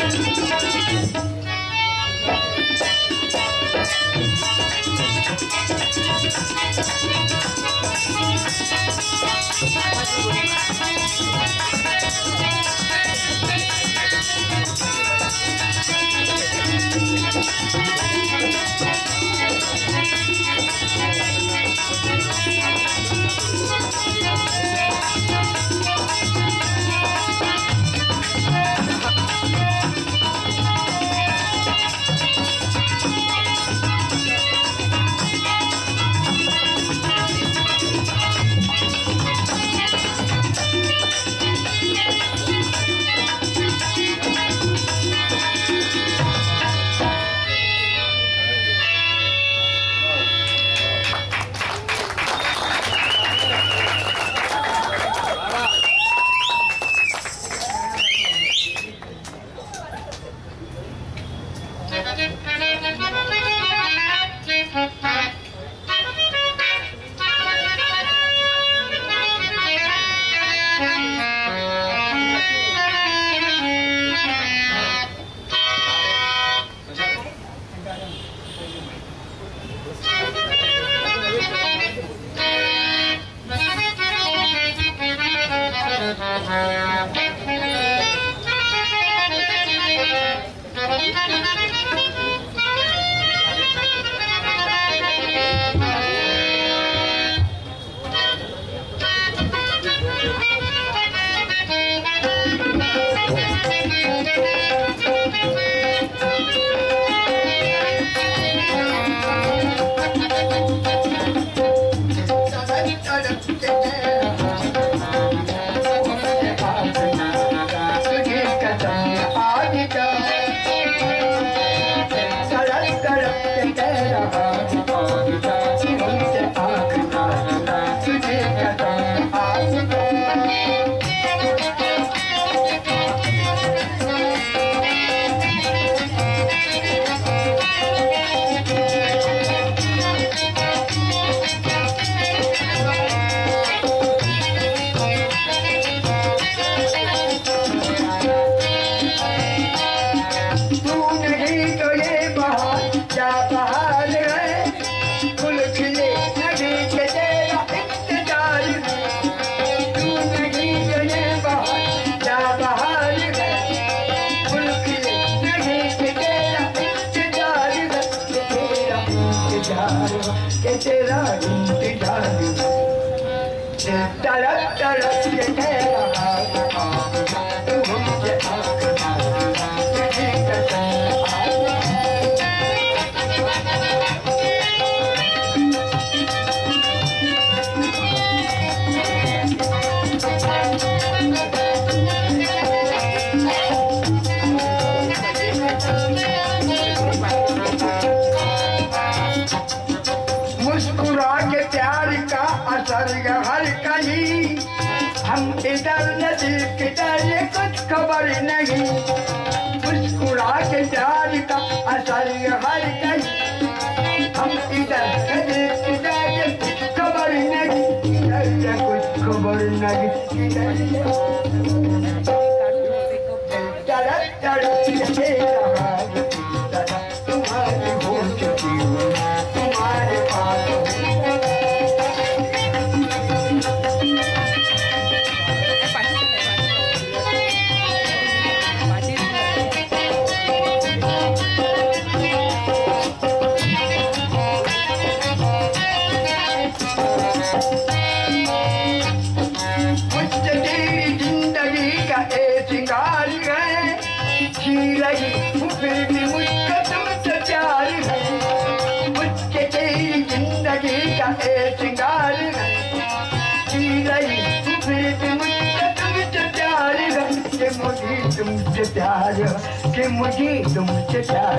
Thank you. तुमसे प्यार कि मुझे तुमसे प्यार।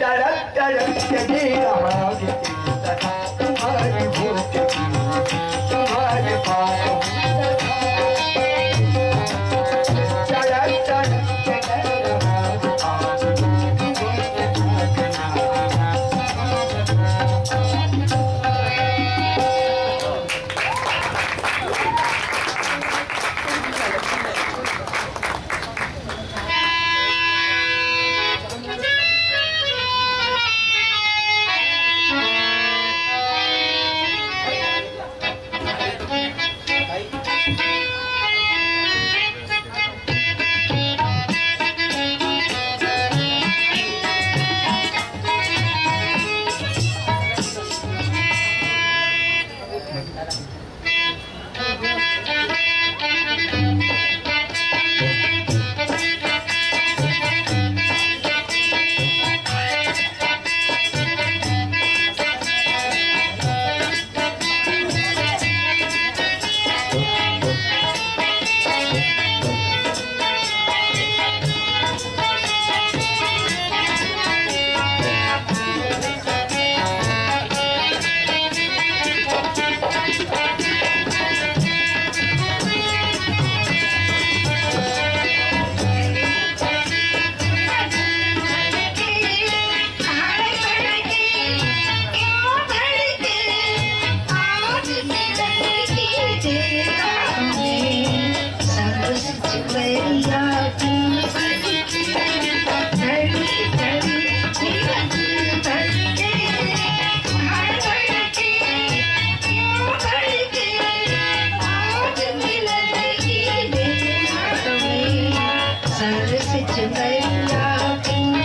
तड़क तड़क के दिल आगे तड़क तुम्हारी भूख 减肥呀？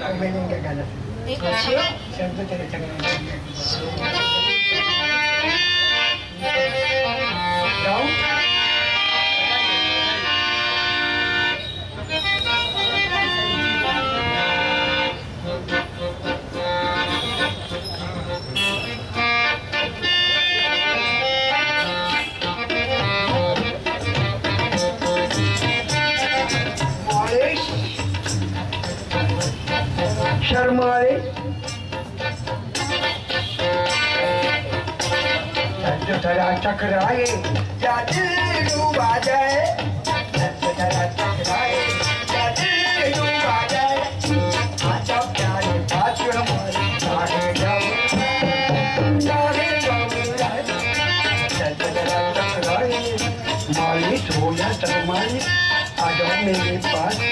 Kung may nang gagalas. Siyempre, tinatanong. Maybe it's spot.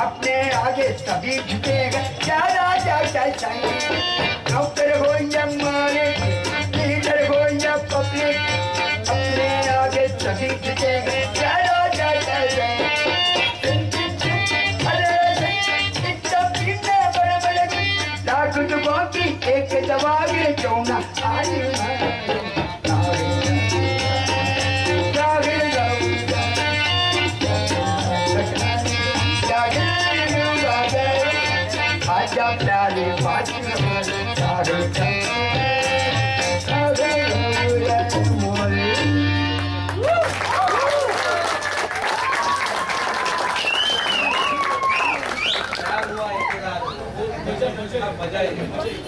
अपने आगे सभी झुकेगा। क्या राजा क्या चाहिए नौकर हो मजा आई